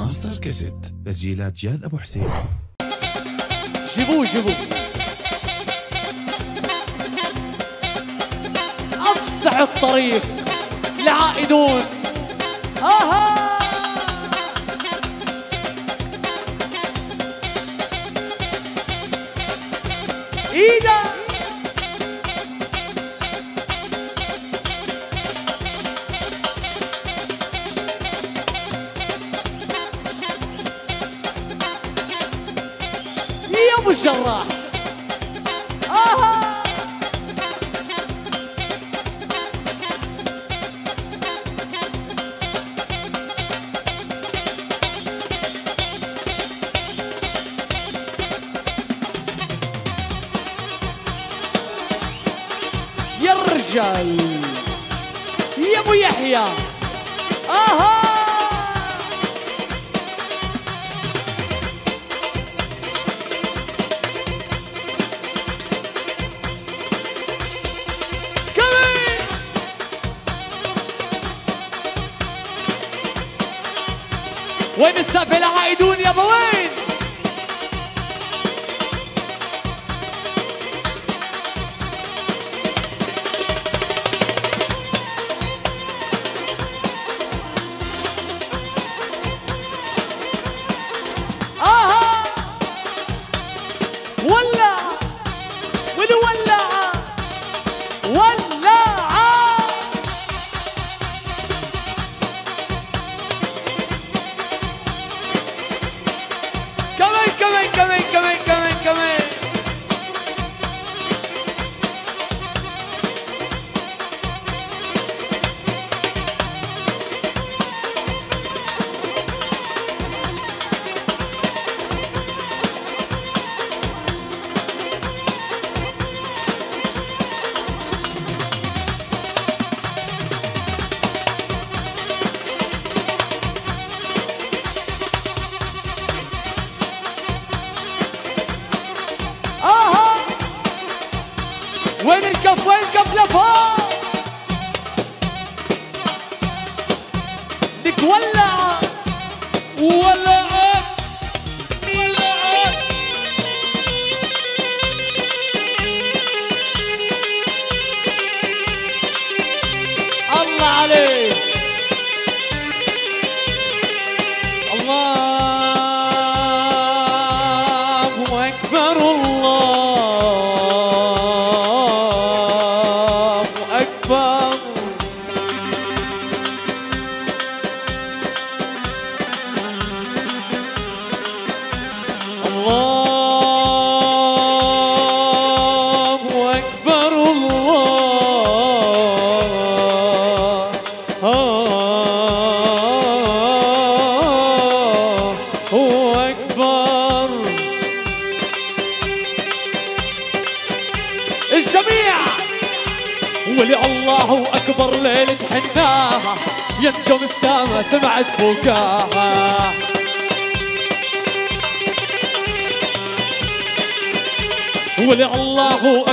ماستر كاسيت. تسجيلات جاد أبو حسين. جيبوه جيبوه أفسح الطريق. لعائدون. أها الرجال يا ابو يحيى. أها وين السقف العائدون يابا وين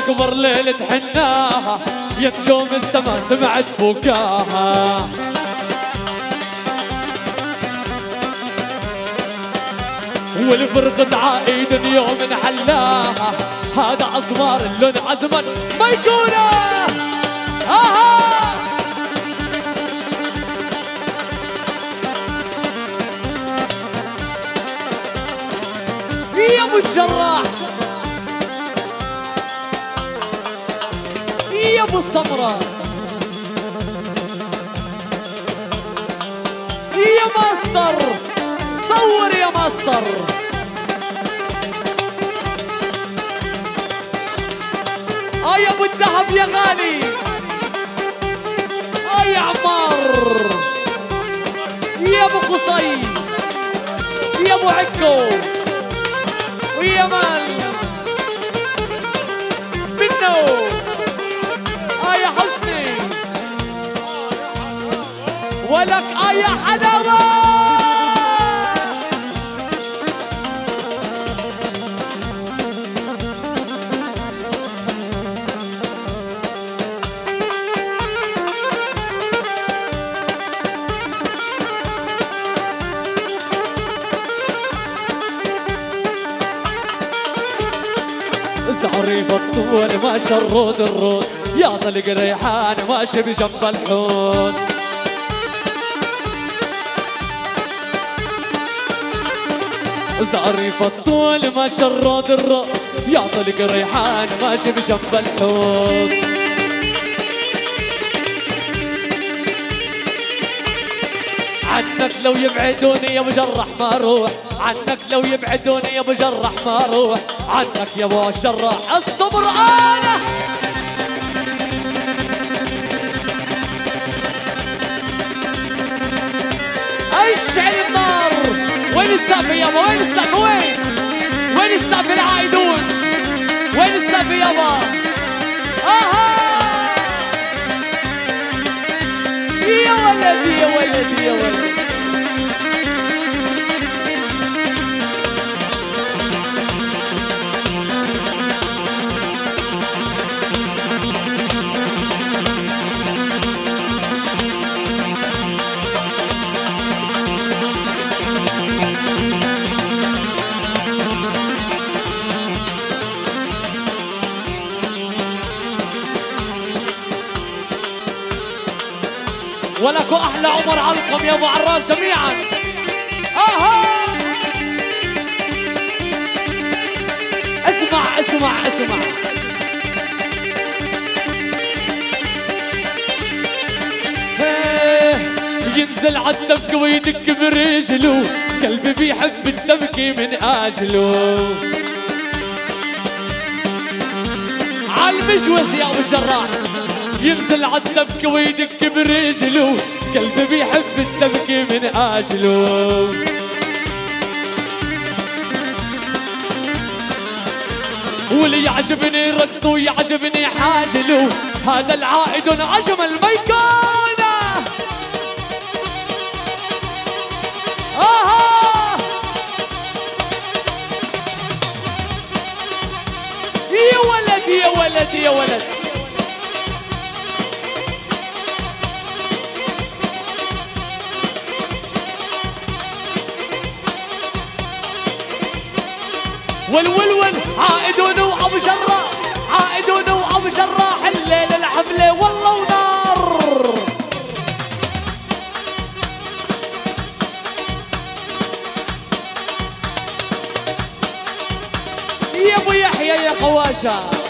الله أكبر ليلة حناها ينجم السما سمعت بكاها والفرقة عائد يوم حلاها هذا أصغر اللون عزما ما يكونه. آها! يا أبو الجراح الصبرة يا ماستر صور يا ماستر. آه يا أبو الذهب يا غالي. آه يا عمار. يا أبو قصي. يا أبو عكو. ويا مال. منو؟ ولك أي حلاوة. زعري بطول ما شرود الرود. يا طلق ريحان ماشي بجنب الحوت. زعريف الطول ماشي الرود الرود يا طلق ريحان ماشي بجنب الحوت عنك لو يبعدوني يا مجرح ما أروح عنك لو يبعدوني يا مجرح ما أروح عنك يا ابو الجراح الصبر أنا. اشعل النار وين السافي يابا وين السافي وين وين السافي العايدون وين السافي يابا أها ولكم أحلى عمر علقم يا أبو عراس جميعا. أها اسمع اسمع اسمع. ينزل عالدبكة ويدك برجله. قلبي بيحب الدبكة من أجله. عالمجوز يا أبو الجراح ينزل عالدبكة ويدك برجله قلبي بيحب الدبكة من اجله واللي يعجبني رقصه ويعجبني حاجله هذا العائد اجمل ما يكون آها! يا ولد يا ولد يا ولد. عائدون وابو شراح عائدون وابو الليل الحفله والله ونار يا أبو يحيى يا قواشه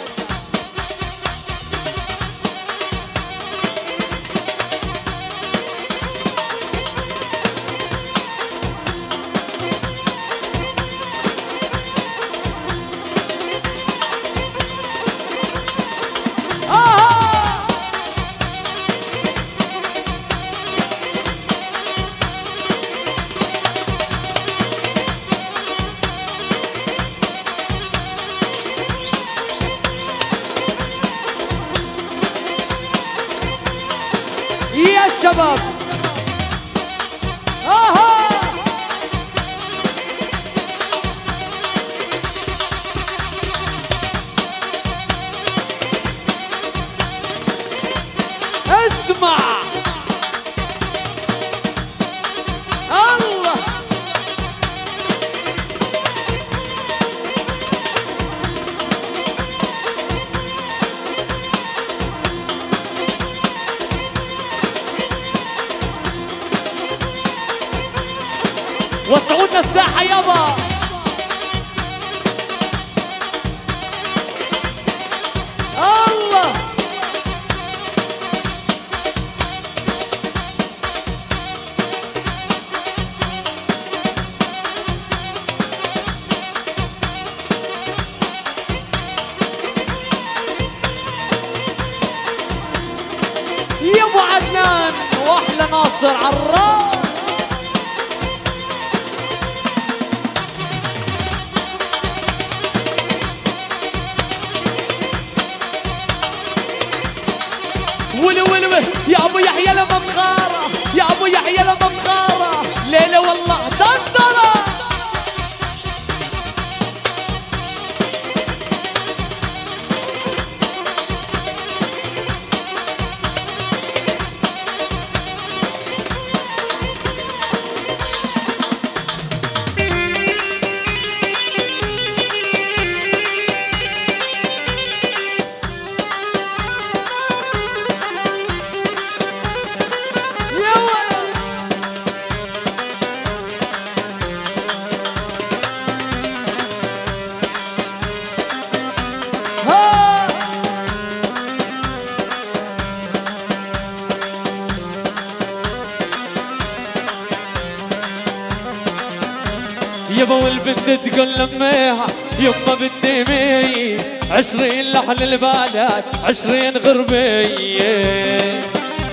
لحن البلد عشرين غربية.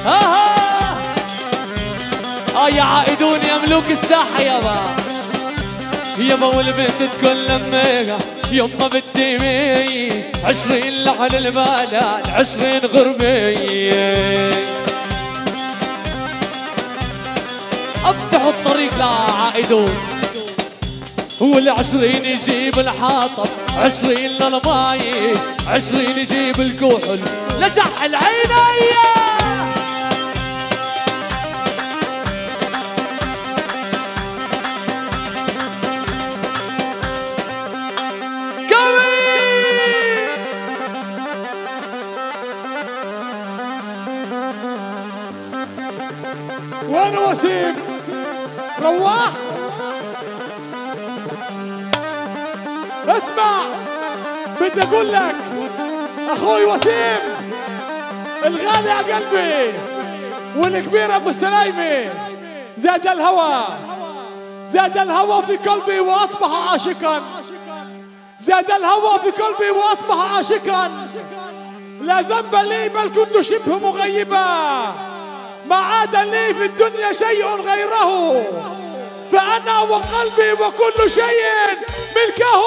آه آه. يا عائدون يا ملوك الساحة يابا يابا والبنت تقول لميها يما بدي مي عشرين لحن البلد عشرين غربية. افسحوا الطريق لعائدون والعشرين يجيب الحاطب عشرين للماي عشرين يجيب الكحل لجحل عيني بدي أقول لك أخوي وسيم الغالي على قلبي والكبير أبو السلايمه زاد الهوى زاد الهوى في قلبي وأصبح عاشقا. زاد الهوى في قلبي وأصبح عاشقا. لا ذنب لي بل كنت شبه مغيبا. ما عاد لي في الدنيا شيء غيره. فأنا وقلبي وكل شيء ملكه.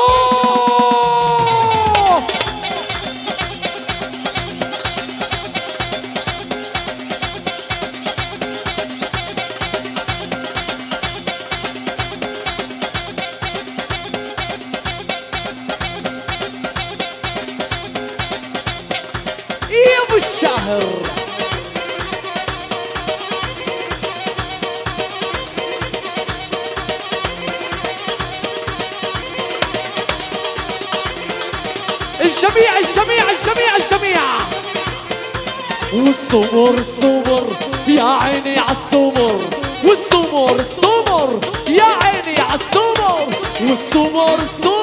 والصبر الصبر يا عيني عالصبر والصبر الصبر يا عيني عالصبر والصبر الصبر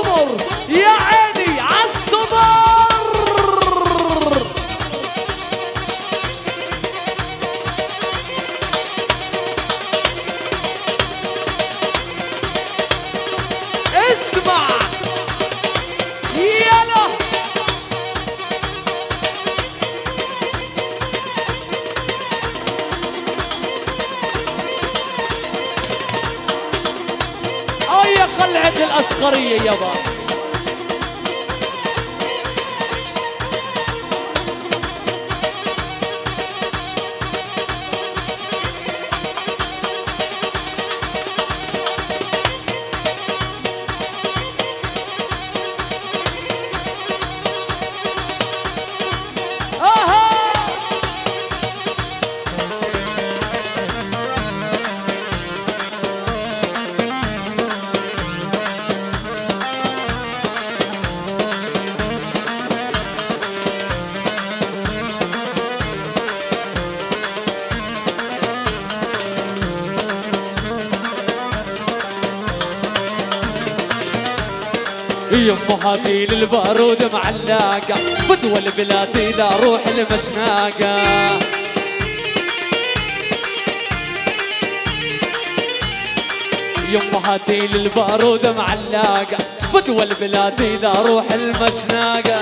للبارود معلقة بدوى البلاد إذا روح المشناقة. يمه هذي للبارود معلقة بدوى البلاد إذا روح المشناقة.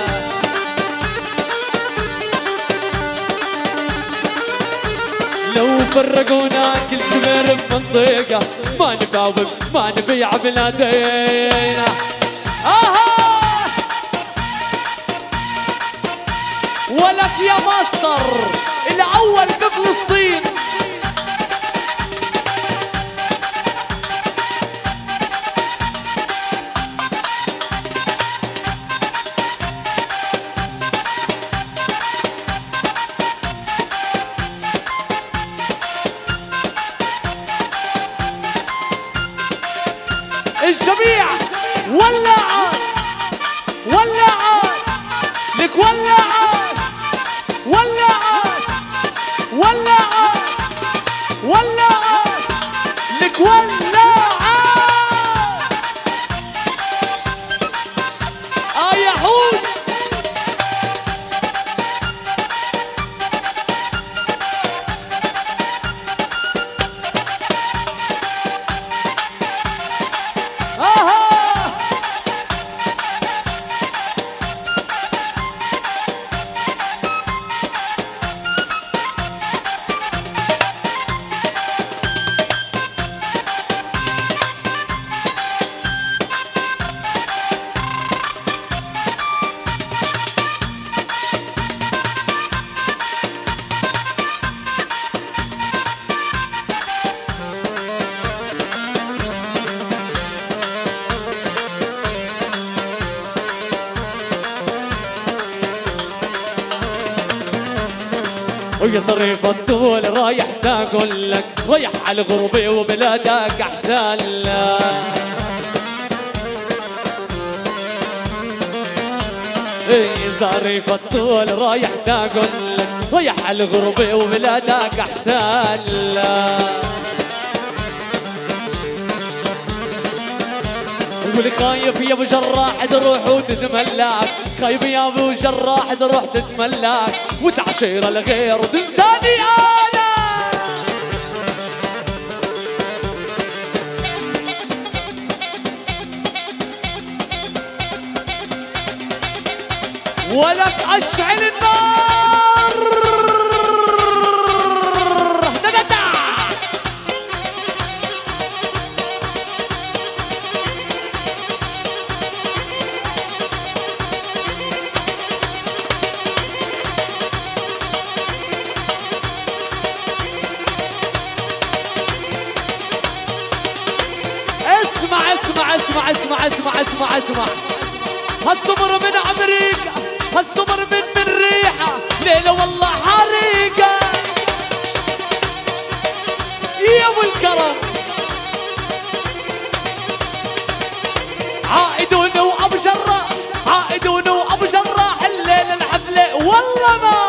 لو فرقونا كل شمر بمنطقة ما نباوب ما نبيع بلادينا. آها ولك يا ماستر. الأول بفلسطين. تاقول لك رايح على الغربة وبلادك أحسن لك اي صريف الطول رايح تاقول لك رايح على الغربة وبلادك أحسن لك يقول خايف يا أبو جراح تروح وتتملك خايف يا أبو جراح تروح تتملك وتعشير الغير وتنساني. أنا ولك أشعل النار. الحفله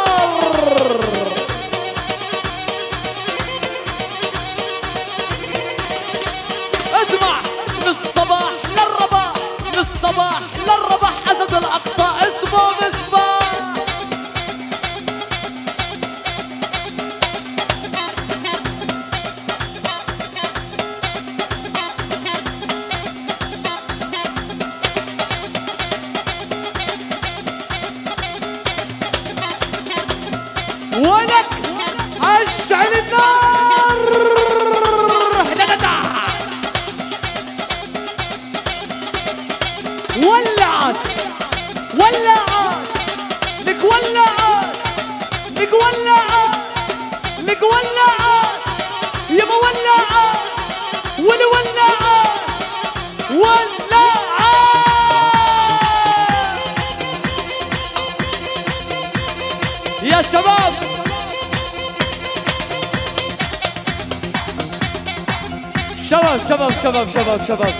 شباب شباب شباب شباب شباب.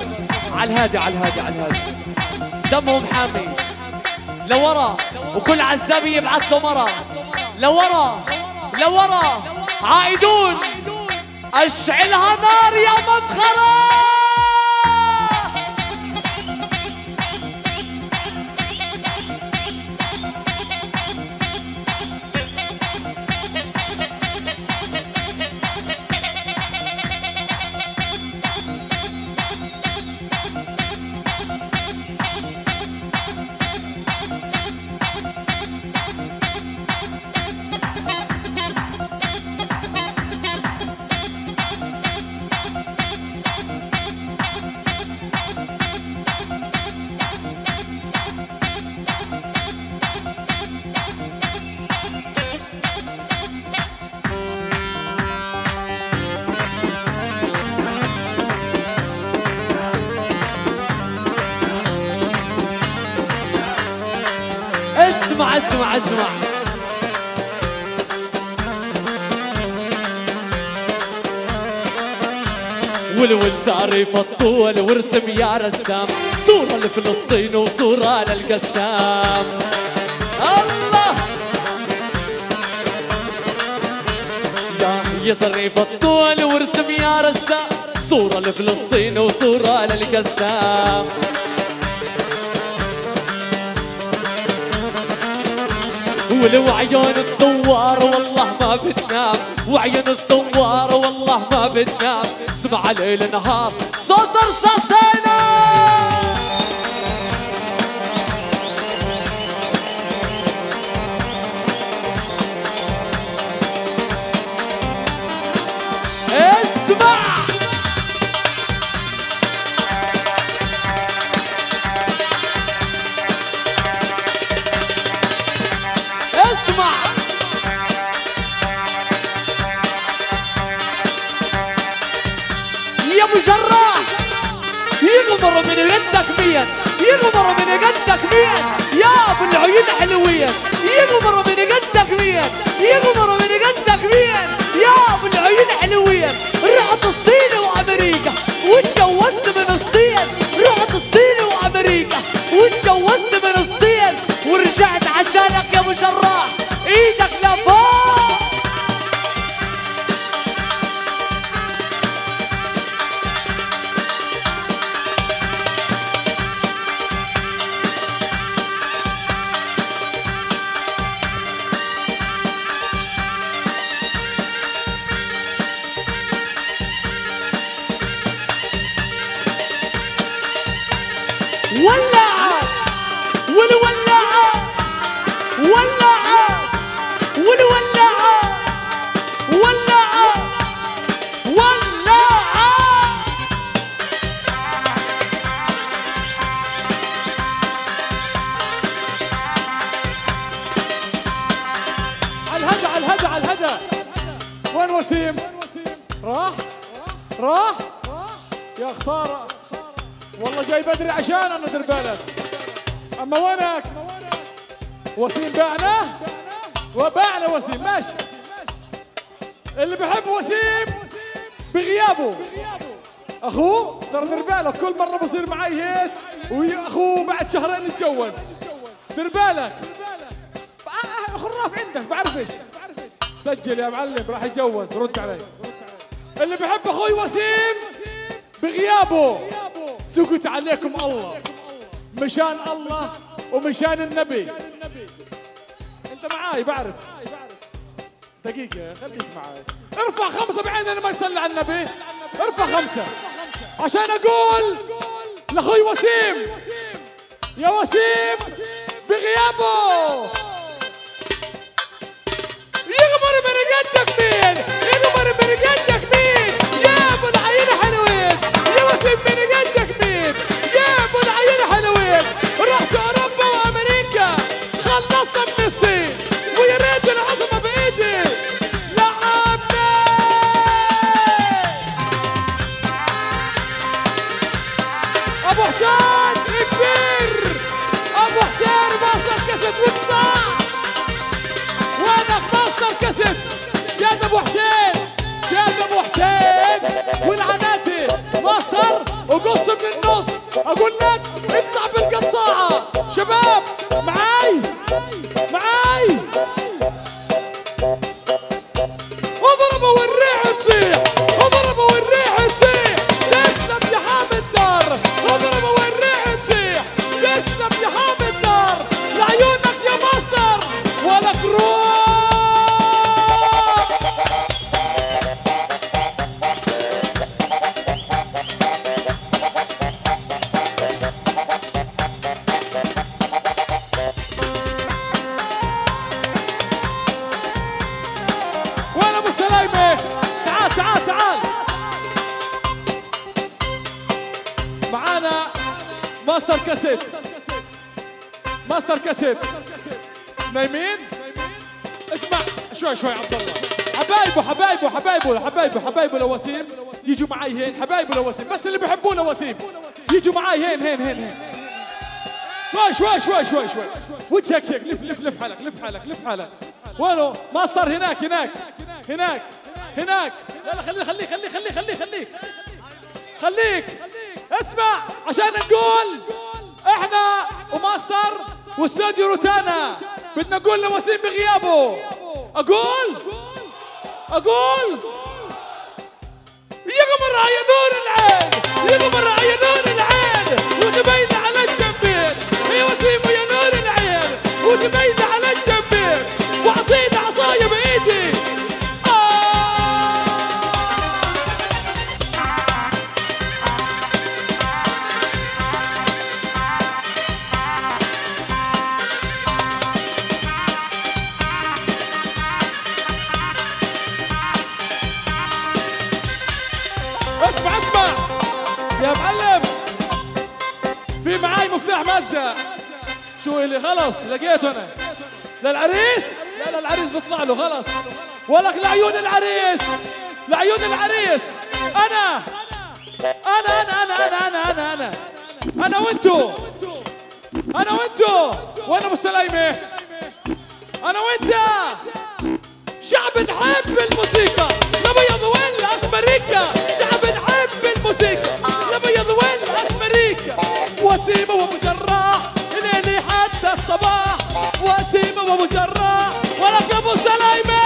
على الهادي على الهادي على الهادي. دمهم حامي. لورا. وكل عزابي يبعث له مرة لورا. لورا. عائدون أشعلها نار يا مفخره زاري فطول وارسم يا رسام. صورة لفلسطين وصورة للقسام. الله! يا يزري فطول وارسم يا رسام. صورة لفلسطين وصورة للقسام. ولو عيون الثوار والله ما بتنام. وعيون الثوار والله ما بتنام. اسمع ليل نهار صوت رصاصينا يكبر من قدك مين يا أبو العيون حلوين من قدك من قدك يا أبو العيون رحت الصين وأمريكا. واتجوزت من الصين. رحت الصين وأمريكا. من الصين. ورجعت عشانك يا أبو ماشي. اللي بحب وسيم بغيابه. اخوه ترى دير بالك كل مرة بصير معي هيك واخوه بعد شهرين يتجوز. دير بالك خراف عندك بعرف إيش. سجل يا معلم راح يتجوز رد علي. اللي بحب أخوي وسيم بغيابه. سكت عليكم الله. مشان الله ومشان النبي. أنت معاي بعرف. دقيقة خليك معاي ارفع خمسة بعين أنا ما يصلي على النبي. ارفع خمسة. عشان أقول لأخوي وسيم. يا وسيم بغيابه. يغمر قدك مين؟ يغمر قدك مين؟ يا أبو العين حلوين يا وسيم من I will not تعال تعال. معانا ماستر كاسيت. ماستر كاسيت. نايمين؟ اسمع شوي شوي عبد الله. حبايبه حبايبه حبايبه حبايبه حبايبه لوسيم يجوا معي هين حبايبه لوسيم بس اللي بيحبوه لوسيم يجوا معي هين هين هين هين. شوي شوي شوي شوي شوي. وجهك هيك؟ لف لف لف حالك لف حالك لف حالك. وينه؟ ماستر هناك هناك هناك. هناك. لا لا خليه خليه خليه خليه خليه. خليك. خليك اسمع عشان نقول إحنا وماستر واستوديو روتانا. بدنا نقول لوسيم بغيابه. أقول أقول. يغمر عينون العين. يغمر عينون العين. وتبين mucho rock. ¡Hola, que puse!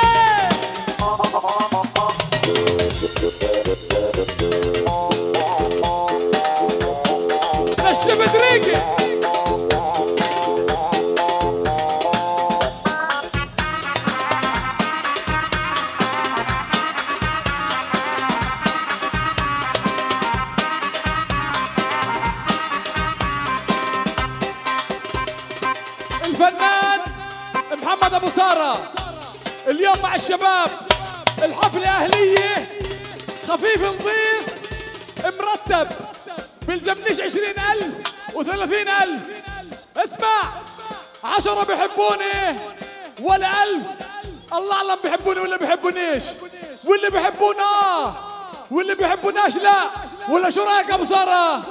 ابو لا ولا شو رأيك أبو سارة؟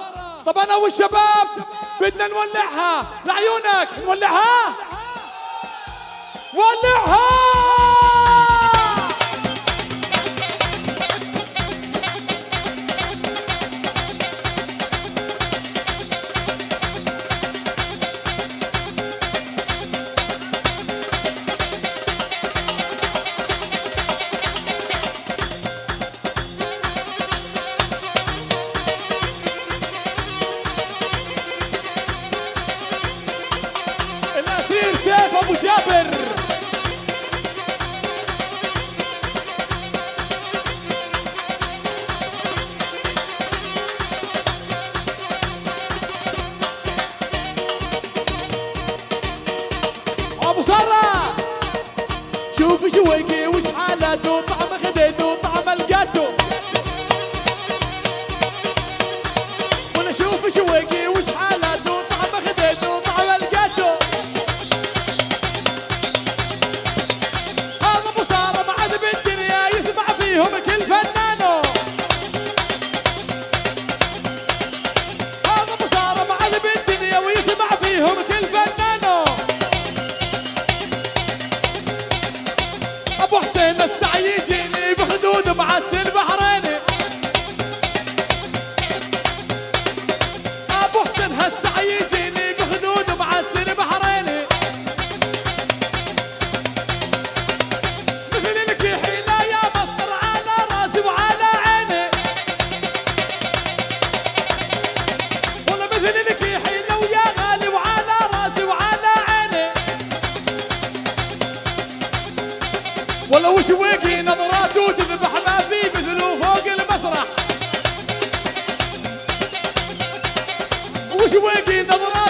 طب أنا والشباب بدنا نولعها لعيونك نولعها؟ ولعها وجوقي وشحال Hoje o Wang namorado.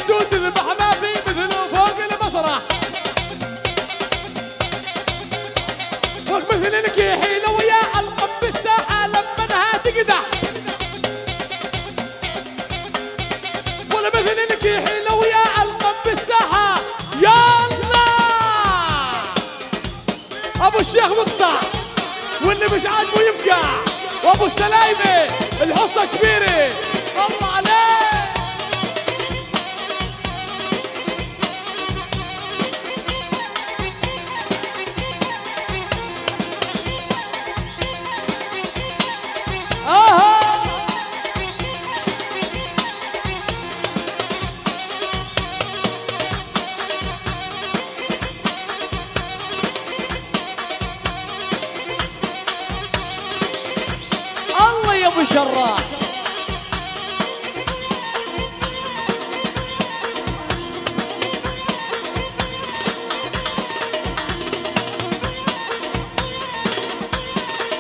الجراح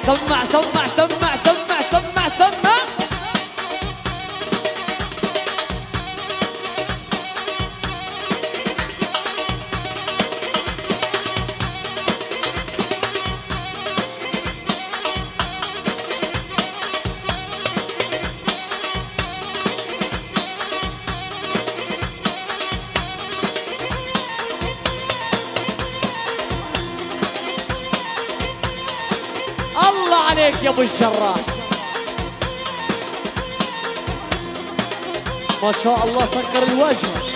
سمع سمع سمع. شاء الله سكر الواجهه